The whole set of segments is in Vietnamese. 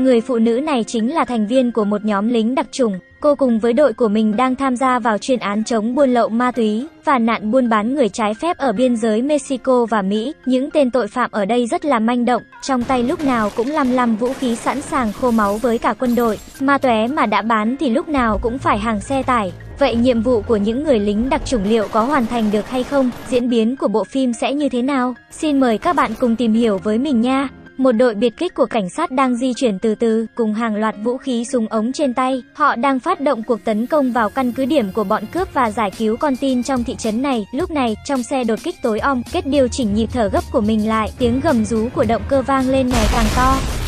Người phụ nữ này chính là thành viên của một nhóm lính đặc chủng. Cô cùng với đội của mình đang tham gia vào chuyên án chống buôn lậu ma túy và nạn buôn bán người trái phép ở biên giới Mexico và Mỹ. Những tên tội phạm ở đây rất là manh động, trong tay lúc nào cũng lăm lăm vũ khí sẵn sàng khô máu với cả quân đội. Ma tóe mà đã bán thì lúc nào cũng phải hàng xe tải. Vậy nhiệm vụ của những người lính đặc chủng liệu có hoàn thành được hay không? Diễn biến của bộ phim sẽ như thế nào? Xin mời các bạn cùng tìm hiểu với mình nha. Một đội biệt kích của cảnh sát đang di chuyển từ từ, cùng hàng loạt vũ khí súng ống trên tay. Họ đang phát động cuộc tấn công vào căn cứ điểm của bọn cướp và giải cứu con tin trong thị trấn này. Lúc này, trong xe đột kích tối om, kết điều chỉnh nhịp thở gấp của mình lại, tiếng gầm rú của động cơ vang lên ngày càng to.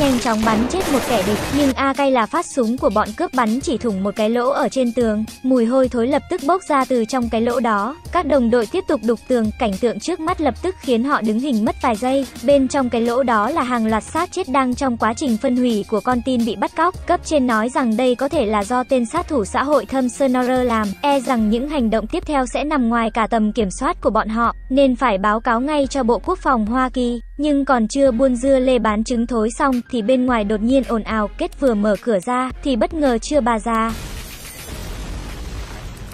Nhanh chóng bắn chết một kẻ địch, nhưng A cay là phát súng của bọn cướp bắn chỉ thủng một cái lỗ ở trên tường. Mùi hôi thối lập tức bốc ra từ trong cái lỗ đó. Các đồng đội tiếp tục đục tường, cảnh tượng trước mắt lập tức khiến họ đứng hình mất vài giây. Bên trong cái lỗ đó là hàng loạt xác chết đang trong quá trình phân hủy của con tin bị bắt cóc. Cấp trên nói rằng đây có thể là do tên sát thủ xã hội thâm Sonorer làm, e rằng những hành động tiếp theo sẽ nằm ngoài cả tầm kiểm soát của bọn họ, nên phải báo cáo ngay cho Bộ Quốc phòng Hoa Kỳ. Nhưng còn chưa buôn dưa lê bán trứng thối xong thì bên ngoài đột nhiên ồn ào, kết vừa mở cửa ra thì bất ngờ chưa bà già.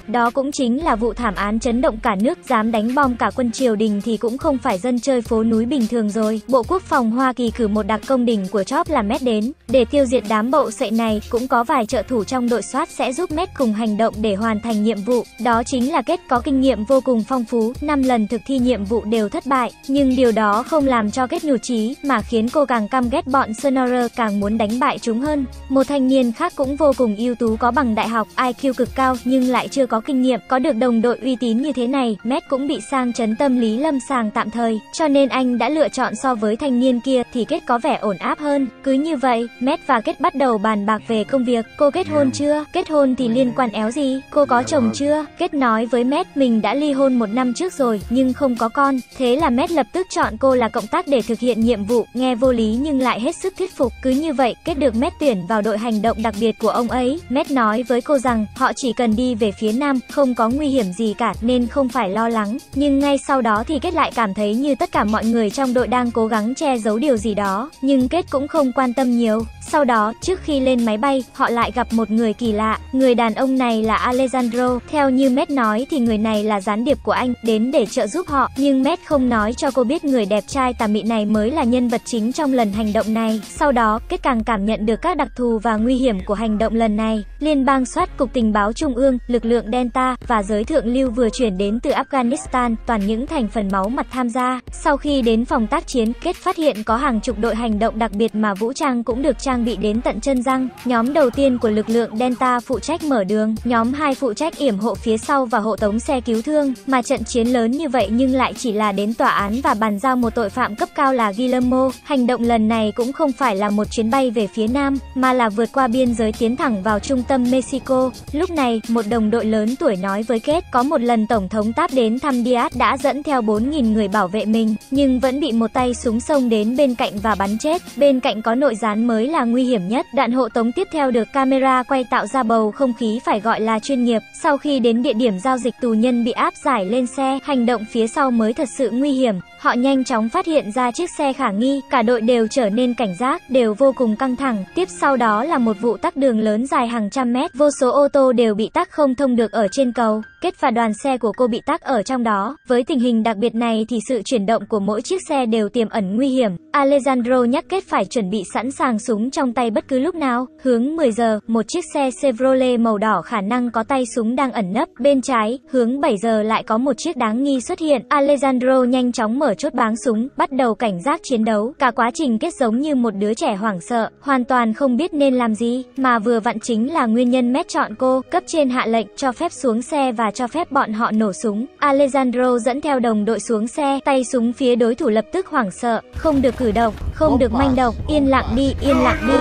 Đó cũng chính là vụ thảm án chấn động cả nước, dám đánh bom cả quân triều đình thì cũng không phải dân chơi phố núi bình thường rồi. Bộ Quốc phòng Hoa Kỳ cử một đặc công đỉnh của chóp là Met đến, để tiêu diệt đám bậu sậy này, cũng có vài trợ thủ trong đội soát sẽ giúp Met cùng hành động để hoàn thành nhiệm vụ. Đó chính là kết có kinh nghiệm vô cùng phong phú, 5 lần thực thi nhiệm vụ đều thất bại, nhưng điều đó không làm cho kết nhụt trí mà khiến cô càng căm ghét bọn Sonora càng muốn đánh bại chúng hơn. Một thanh niên khác cũng vô cùng ưu tú có bằng đại học, IQ cực cao nhưng lại chưa có kinh nghiệm, có được đồng đội uy tín như thế này, Matt cũng bị sang chấn tâm lý lâm sàng tạm thời, cho nên anh đã lựa chọn so với thanh niên kia thì kết có vẻ ổn áp hơn. Cứ như vậy, Matt và kết bắt đầu bàn bạc về công việc. Cô kết hôn chưa? Kết hôn thì liên quan éo gì? Cô có chồng chưa? Kết nói với Matt mình đã ly hôn một năm trước rồi, nhưng không có con. Thế là Matt lập tức chọn cô là cộng tác để thực hiện nhiệm vụ, nghe vô lý nhưng lại hết sức thuyết phục. Cứ như vậy, kết được Matt tuyển vào đội hành động đặc biệt của ông ấy. Matt nói với cô rằng họ chỉ cần đi về phía nam, không có nguy hiểm gì cả nên không phải lo lắng. Nhưng ngay sau đó thì Kết lại cảm thấy như tất cả mọi người trong đội đang cố gắng che giấu điều gì đó. Nhưng Kết cũng không quan tâm nhiều. Sau đó, trước khi lên máy bay, họ lại gặp một người kỳ lạ. Người đàn ông này là Alejandro. Theo như Matt nói thì người này là gián điệp của anh, đến để trợ giúp họ. Nhưng Matt không nói cho cô biết người đẹp trai tà mị này mới là nhân vật chính trong lần hành động này. Sau đó, Kết càng cảm nhận được các đặc thù và nguy hiểm của hành động lần này. Liên bang soát cục tình báo trung ương, lực lượng Delta và giới thượng lưu vừa chuyển đến từ Afghanistan, toàn những thành phần máu mặt tham gia. Sau khi đến phòng tác chiến, Kết phát hiện có hàng chục đội hành động đặc biệt mà vũ trang cũng được trang bị đến tận chân răng. Nhóm đầu tiên của lực lượng Delta phụ trách mở đường, nhóm 2 phụ trách yểm hộ phía sau và hộ tống xe cứu thương. Mà trận chiến lớn như vậy nhưng lại chỉ là đến tòa án và bàn giao một tội phạm cấp cao là Guillermo. Hành động lần này cũng không phải là một chuyến bay về phía nam, mà là vượt qua biên giới tiến thẳng vào trung tâm Mexico. Lúc này, một đồng đội lớn tuổi nói với Kết có một lần Tổng thống Táp đến thăm Diaz đã dẫn theo 4.000 người bảo vệ mình, nhưng vẫn bị một tay súng xông đến bên cạnh và bắn chết. Bên cạnh có nội gián mới là nguy hiểm nhất. Đoạn hộ tống tiếp theo được camera quay tạo ra bầu không khí phải gọi là chuyên nghiệp. Sau khi đến địa điểm giao dịch tù nhân bị áp giải lên xe, hành động phía sau mới thật sự nguy hiểm. Họ nhanh chóng phát hiện ra chiếc xe khả nghi, cả đội đều trở nên cảnh giác, đều vô cùng căng thẳng. Tiếp sau đó là một vụ tắc đường lớn dài hàng trăm mét, vô số ô tô đều bị tắc không thông được ở trên cầu. Kết và đoàn xe của cô bị tắc ở trong đó. Với tình hình đặc biệt này thì sự chuyển động của mỗi chiếc xe đều tiềm ẩn nguy hiểm. Alejandro nhắc Kết phải chuẩn bị sẵn sàng súng trong tay bất cứ lúc nào. Hướng 10 giờ, một chiếc xe Chevrolet màu đỏ khả năng có tay súng đang ẩn nấp. Bên trái, hướng 7 giờ lại có một chiếc đáng nghi xuất hiện. Alejandro nhanh chóng mở chốt báng súng, bắt đầu cảnh giác chiến đấu. Cả quá trình Kết giống như một đứa trẻ hoảng sợ, hoàn toàn không biết nên làm gì, mà vừa vặn chính là nguyên nhân mét chọn cô. Cấp trên hạ lệnh cho phép xuống xe và cho phép bọn họ nổ súng. Alejandro dẫn theo đồng đội xuống xe, tay súng phía đối thủ lập tức hoảng sợ, không được cử động, không được manh động, yên lặng đi, yên lặng đi.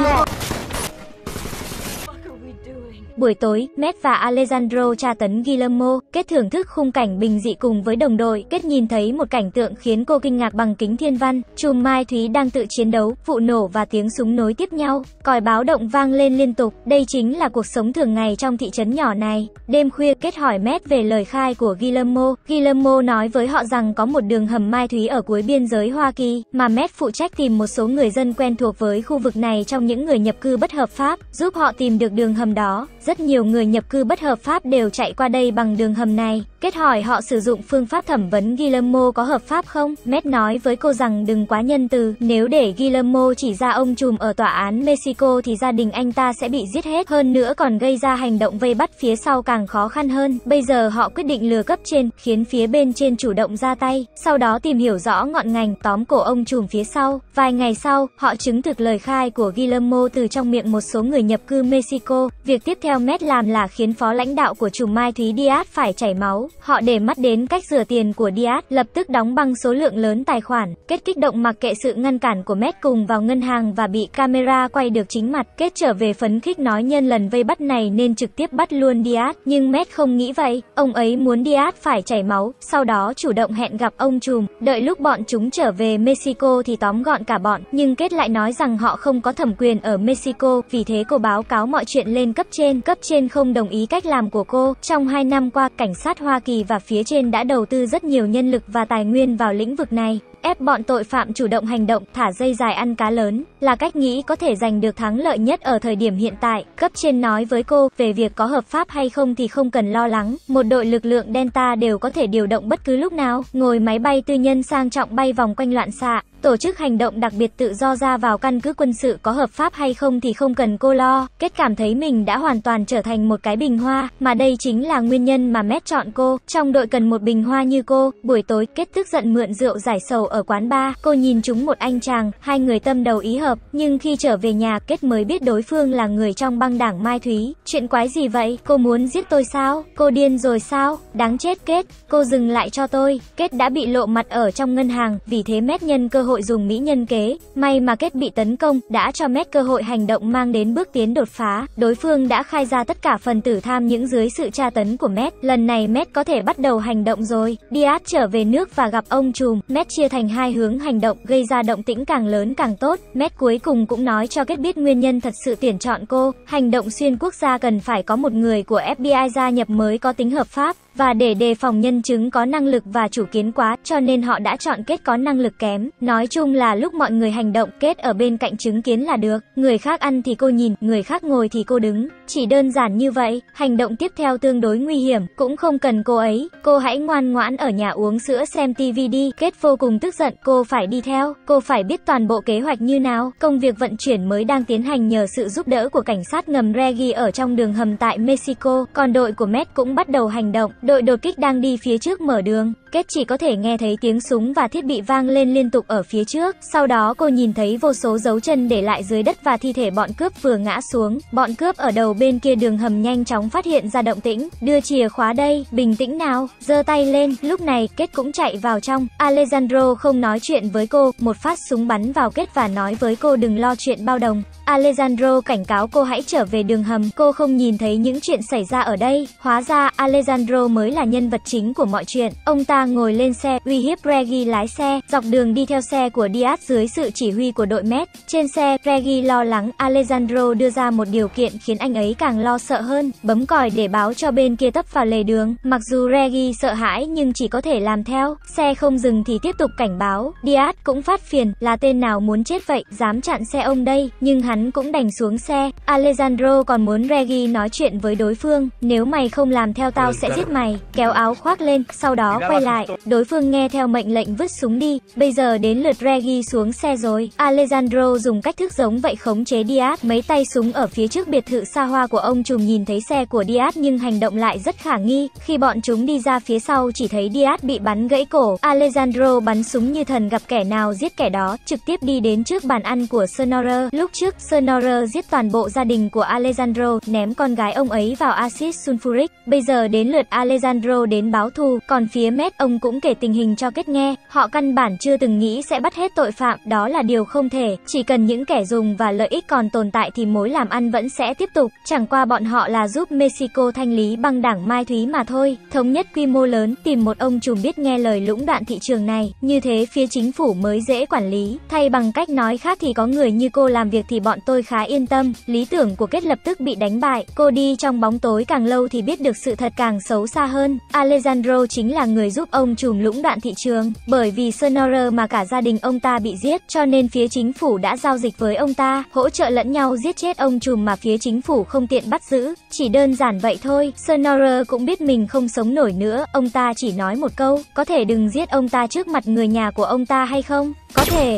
Buổi tối, Matt và Alejandro tra tấn Guillermo, kết thưởng thức khung cảnh bình dị cùng với đồng đội, kết nhìn thấy một cảnh tượng khiến cô kinh ngạc bằng kính thiên văn, chùm Mai Thúy đang tự chiến đấu, vụ nổ và tiếng súng nối tiếp nhau, còi báo động vang lên liên tục, đây chính là cuộc sống thường ngày trong thị trấn nhỏ này. Đêm khuya, kết hỏi Matt về lời khai của Guillermo, Guillermo nói với họ rằng có một đường hầm Mai Thúy ở cuối biên giới Hoa Kỳ, mà Matt phụ trách tìm một số người dân quen thuộc với khu vực này trong những người nhập cư bất hợp pháp, giúp họ tìm được đường hầm đó. Rất rất nhiều người nhập cư bất hợp pháp đều chạy qua đây bằng đường hầm này. Kết hỏi họ sử dụng phương pháp thẩm vấn Guillermo có hợp pháp không? Matt nói với cô rằng đừng quá nhân từ, nếu để Guillermo chỉ ra ông trùm ở tòa án Mexico thì gia đình anh ta sẽ bị giết hết, hơn nữa còn gây ra hành động vây bắt phía sau càng khó khăn hơn. Bây giờ họ quyết định lừa cấp trên, khiến phía bên trên chủ động ra tay, sau đó tìm hiểu rõ ngọn ngành, tóm cổ ông trùm phía sau. Vài ngày sau, họ chứng thực lời khai của Guillermo từ trong miệng một số người nhập cư Mexico. Việc tiếp theo Matt làm là khiến phó lãnh đạo của chùm Mai Thúy Diaz phải chảy máu. Họ để mắt đến cách rửa tiền của Diaz, lập tức đóng băng số lượng lớn tài khoản. Kết kích động mặc kệ sự ngăn cản của Met cùng vào ngân hàng và bị camera quay được chính mặt. Kết trở về phấn khích nói nhân lần vây bắt này nên trực tiếp bắt luôn Diaz, nhưng Met không nghĩ vậy. Ông ấy muốn Diaz phải chảy máu, sau đó chủ động hẹn gặp ông trùm. Đợi lúc bọn chúng trở về Mexico thì tóm gọn cả bọn, nhưng Kết lại nói rằng họ không có thẩm quyền ở Mexico, vì thế cô báo cáo mọi chuyện lên cấp trên. Cấp trên không đồng ý cách làm của cô. Trong 2 năm qua, cảnh sát Hoa Kỳ và phía trên đã đầu tư rất nhiều nhân lực và tài nguyên vào lĩnh vực này. Ép bọn tội phạm chủ động hành động, thả dây dài ăn cá lớn, là cách nghĩ có thể giành được thắng lợi nhất ở thời điểm hiện tại. Cấp trên nói với cô, về việc có hợp pháp hay không thì không cần lo lắng, một đội lực lượng Delta đều có thể điều động bất cứ lúc nào, ngồi máy bay tư nhân sang trọng bay vòng quanh loạn xạ, Tổ chức hành động đặc biệt tự do ra vào căn cứ quân sự có hợp pháp hay không thì không cần cô lo. Kết cảm thấy mình đã hoàn toàn trở thành một cái bình hoa, mà đây chính là nguyên nhân mà mét chọn cô. Trong đội cần một bình hoa như cô. Buổi tối, Kết tức giận mượn rượu giải sầu ở quán bar. Cô nhìn chúng một anh chàng, hai người tâm đầu ý hợp. Nhưng khi trở về nhà, Kết mới biết đối phương là người trong băng đảng Mai Thúy. Chuyện quái gì vậy? Cô muốn giết tôi sao? Cô điên rồi sao? Đáng chết Kết. Cô dừng lại cho tôi. Kết đã bị lộ mặt ở trong ngân hàng, vì thế mét nhân cơ hội hội dùng mỹ nhân kế, may mà kết bị tấn công, đã cho Met cơ hội hành động mang đến bước tiến đột phá. Đối phương đã khai ra tất cả phần tử tham những dưới sự tra tấn của Met. Lần này Met có thể bắt đầu hành động rồi. Diaz trở về nước và gặp ông trùm. Met chia thành hai hướng hành động, gây ra động tĩnh càng lớn càng tốt. Met cuối cùng cũng nói cho kết biết nguyên nhân thật sự tuyển chọn cô. Hành động xuyên quốc gia cần phải có một người của FBI gia nhập mới có tính hợp pháp. Và để đề phòng nhân chứng có năng lực và chủ kiến quá, cho nên họ đã chọn kết có năng lực kém. Nói chung là lúc mọi người hành động, kết ở bên cạnh chứng kiến là được. Người khác ăn thì cô nhìn, người khác ngồi thì cô đứng. Chỉ đơn giản như vậy, hành động tiếp theo tương đối nguy hiểm, cũng không cần cô ấy. Cô hãy ngoan ngoãn ở nhà uống sữa xem TV đi. Kết vô cùng tức giận, cô phải đi theo, cô phải biết toàn bộ kế hoạch như nào. Công việc vận chuyển mới đang tiến hành nhờ sự giúp đỡ của cảnh sát ngầm Reggie ở trong đường hầm tại Mexico, còn đội của Met cũng bắt đầu hành động. Đội đột kích đang đi phía trước mở đường, Kết chỉ có thể nghe thấy tiếng súng và thiết bị vang lên liên tục ở phía trước. Sau đó cô nhìn thấy vô số dấu chân để lại dưới đất và thi thể bọn cướp vừa ngã xuống. Bọn cướp ở đầu bên kia đường hầm nhanh chóng phát hiện ra động tĩnh. Đưa chìa khóa đây, bình tĩnh nào, giơ tay lên. Lúc này Kết cũng chạy vào trong. Alejandro không nói chuyện với cô, một phát súng bắn vào Kết và nói với cô đừng lo chuyện bao đồng. Alejandro cảnh cáo cô hãy trở về đường hầm, cô không nhìn thấy những chuyện xảy ra ở đây. Hóa ra Alejandro mới là nhân vật chính của mọi chuyện. Ông ta ngồi lên xe, uy hiếp Regi lái xe, dọc đường đi theo xe của Diaz dưới sự chỉ huy của đội Met. Trên xe, Regi lo lắng, Alejandro đưa ra một điều kiện khiến anh ấy càng lo sợ hơn, bấm còi để báo cho bên kia tấp vào lề đường. Mặc dù Regi sợ hãi nhưng chỉ có thể làm theo, xe không dừng thì tiếp tục cảnh báo. Diaz cũng phát phiền, là tên nào muốn chết vậy, dám chặn xe ông đây, nhưng hắn cũng đành xuống xe. Alejandro còn muốn Regi nói chuyện với đối phương, nếu mày không làm theo tao sẽ giết mày, kéo áo khoác lên, sau đó quay lại, đối phương nghe theo mệnh lệnh vứt súng đi, bây giờ đến lượt Reggie xuống xe rồi. Alejandro dùng cách thức giống vậy khống chế Diaz, mấy tay súng ở phía trước biệt thự xa hoa của ông trùm nhìn thấy xe của Diaz nhưng hành động lại rất khả nghi, khi bọn chúng đi ra phía sau chỉ thấy Diaz bị bắn gãy cổ, Alejandro bắn súng như thần gặp kẻ nào giết kẻ đó, trực tiếp đi đến trước bàn ăn của Sonora. Lúc trước Sonora giết toàn bộ gia đình của Alejandro, ném con gái ông ấy vào axit sulfuric, bây giờ đến lượt Alejandro đến báo thù, còn phía Met ông cũng kể tình hình cho Kết nghe, họ căn bản chưa từng nghĩ sẽ bắt hết tội phạm, đó là điều không thể, chỉ cần những kẻ dùng và lợi ích còn tồn tại thì mối làm ăn vẫn sẽ tiếp tục, chẳng qua bọn họ là giúp Mexico thanh lý băng đảng Mai Thúy mà thôi, thống nhất quy mô lớn, tìm một ông trùm biết nghe lời lũng đoạn thị trường này, như thế phía chính phủ mới dễ quản lý, thay bằng cách nói khác thì có người như cô làm việc thì bọn tôi khá yên tâm, lý tưởng của Kết lập tức bị đánh bại, cô đi trong bóng tối càng lâu thì biết được sự thật càng xấu xa hơn, Alejandro chính là người giúp ông trùm lũng đoạn thị trường, bởi vì Sonora mà cả gia đình ông ta bị giết, cho nên phía chính phủ đã giao dịch với ông ta, hỗ trợ lẫn nhau giết chết ông trùm mà phía chính phủ không tiện bắt giữ, chỉ đơn giản vậy thôi, Sonora cũng biết mình không sống nổi nữa, ông ta chỉ nói một câu, có thể đừng giết ông ta trước mặt người nhà của ông ta hay không? Có thể.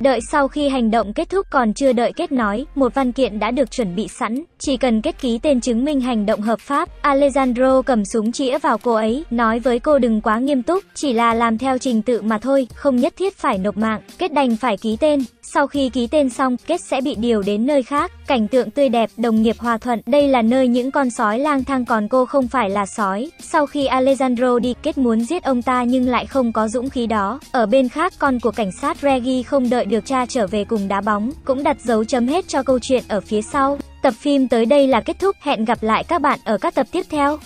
Đợi sau khi hành động kết thúc còn chưa đợi kết nói, một văn kiện đã được chuẩn bị sẵn, chỉ cần kết ký tên chứng minh hành động hợp pháp. Alejandro cầm súng chĩa vào cô ấy, nói với cô đừng quá nghiêm túc, chỉ là làm theo trình tự mà thôi, không nhất thiết phải nộp mạng. Kết đành phải ký tên, sau khi ký tên xong, Kết sẽ bị điều đến nơi khác, cảnh tượng tươi đẹp, đồng nghiệp hòa thuận, đây là nơi những con sói lang thang còn cô không phải là sói. Sau khi Alejandro đi, Kết muốn giết ông ta nhưng lại không có dũng khí đó. Ở bên khác, con của cảnh sát Reggie không đợi được cha trở về cùng đá bóng, cũng đặt dấu chấm hết cho câu chuyện ở phía sau. Tập phim tới đây là kết thúc, hẹn gặp lại các bạn ở các tập tiếp theo.